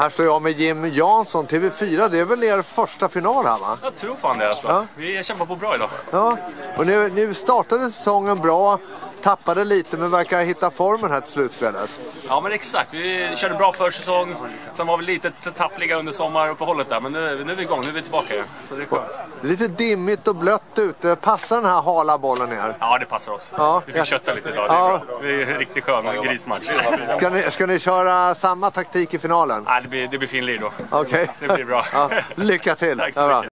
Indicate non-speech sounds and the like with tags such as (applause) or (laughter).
Här står jag med Jim Jansson, TV4. Det är väl er första final här va? Jag tror fan det alltså. Ja. Vi kämpar på bra idag. Ja, och nu, nu startade säsongen bra, tappade lite men verkar hitta formen här till slutspelet. Ja men exakt, vi körde bra försäsong. Sen var vi lite taffliga under sommaruppehållet där. Men nu, nu är vi igång, nu är vi tillbaka igen. Så det är skönt. Lite dimmigt och blött ute. Passar den här hala bollen er? Ja det passar oss. Ja. Vi fick kötta lite idag, det är Ja. bra. Det är en riktigt skön grismatch. Ska ni, ska ni köra samma taktik i finalen? Ja, det blir, det blir fin då. Okej. Det blir bra. (laughs) Ja, lycka till! Tack så mycket.